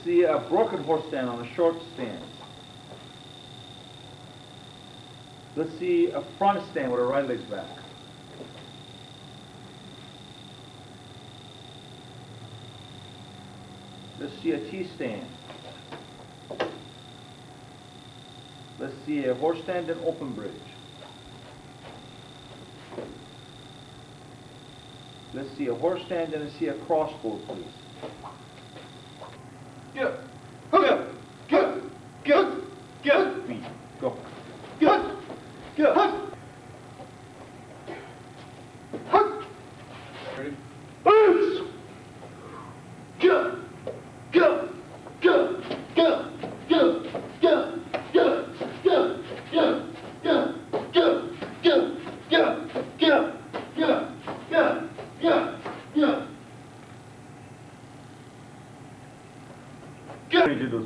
Let's see a broken horse stand on a short stand. Let's see a front stand with a right leg's back. Let's see a T-stand. Let's see a horse stand and open bridge. Let's see a horse stand and see a crossbow, please.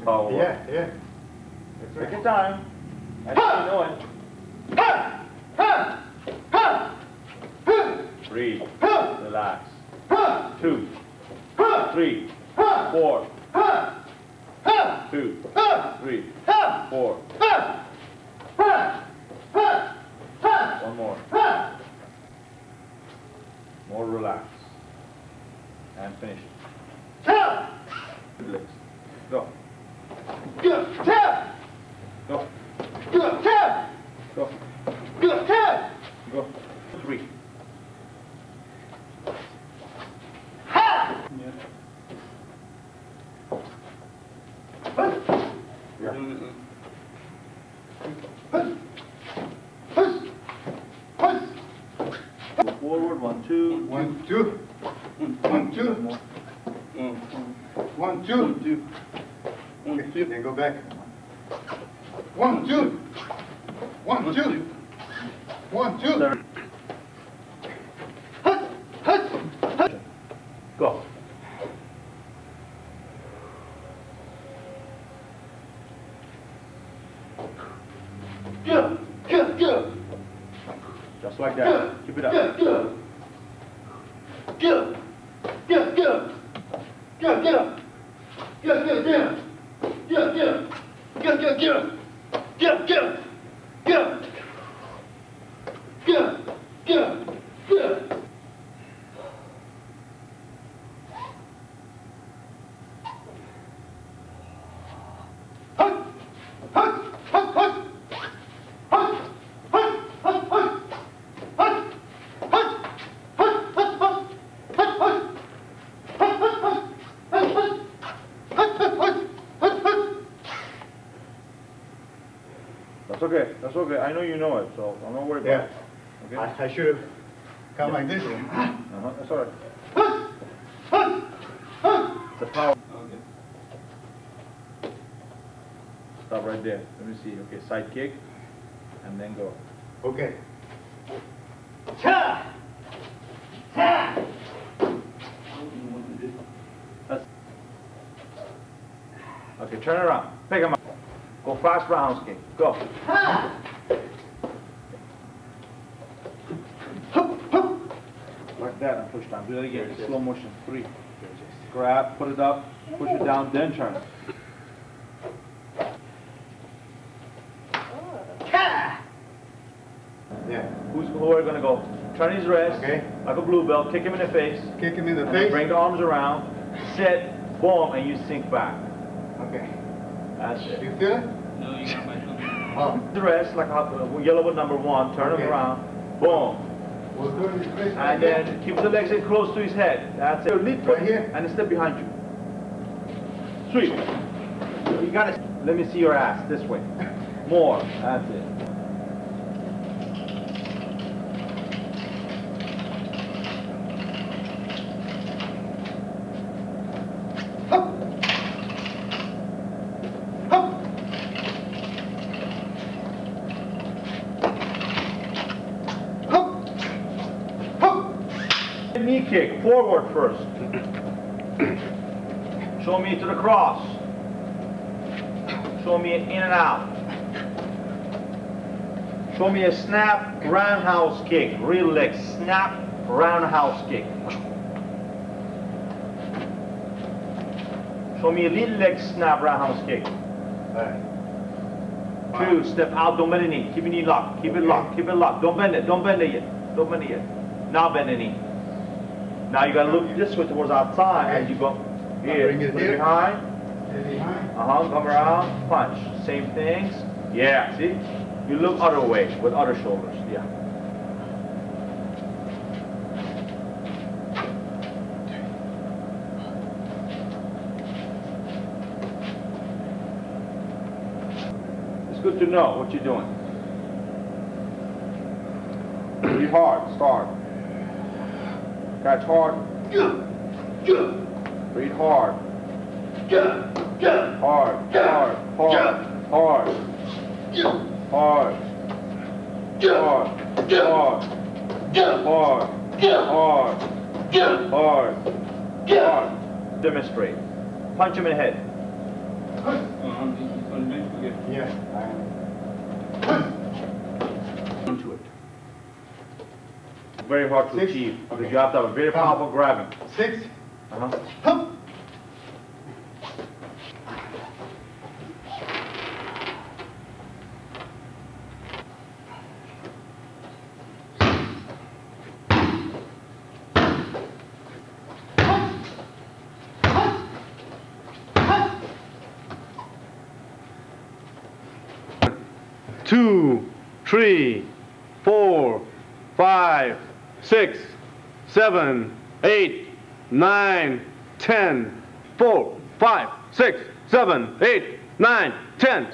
follow up. Yeah, yeah. That's right. Take your time. That's how you know it. Breathe. Relax. Two. Three. Four. Two. Three. Four. One more. More relax And finish it. Go. Forward. One, two. One, two. One, two. One, two. One, two. One, two. Okay, then go back. One, two. One, two. One, two. Third. Go. Good, good, good. Just like that. Keep it up. Good, good. Good, good, good. Good, good. Good, good, good. Good, good. Thank you. That's okay. I know you know it, so I'm not worried Yeah. about it. Okay? I, I should have come like this. Uh-huh. That's all right. It's a power. Stop right there. Let me see. Okay, side kick, and then go. Okay. Ta. Ta. That's... Okay, turn around. Pick him up. Go fast rounds kick. Go. Ha. Hup, hup. Like that and push down. Do that again. Slow motion. Three. Grab, put it up, push it down, then turn. Ta. Yeah. Who's who are gonna go? Turn his wrist. Okay. Like a blue belt. Kick him in the face. Kick him in the And face. bring the arms around. Sit. Boom, and you sink back. Okay. That's it. You feel it? Oh. The rest, like a, yellow with number one, turn Okay. him around, boom. We'll do it in his face. And then keep the legs in close to his head. That's it. Lead Right here? And step behind you. Sweep. You gotta, let me see your ass this way. More. That's it. Knee kick, forward first. Show me to the cross. Show me in and out. Show me a snap roundhouse kick. Real leg, snap roundhouse kick. Show me a little leg snap roundhouse kick. Two, step out, don't bend the knee. Keep your knee locked. Keep it locked. Keep it locked. Don't bend it. Don't bend it yet. Don't bend it yet. Now bend the knee. Now you gotta look this way towards outside as you go. Here. Bring it Put it behind. Uh-huh. Come around. Punch. Same things. Yeah. See? You look other way with other shoulders. Yeah. It's good to know what you're doing. Breathe hard, start. Catch hard, breathe hard. Hard, hard, hard, hard. Hard, hard, hard, hard, hard, hard. Demonstrate. Punch him in the head. Yeah. Into it. Very hard to Six. achieve because Okay. you have to have a very powerful grabbing. Six. Uh-huh. Hup. two, three, six, seven, eight, nine, ten, four, five, six, seven, eight, nine, ten.